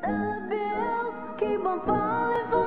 The bills keep on falling for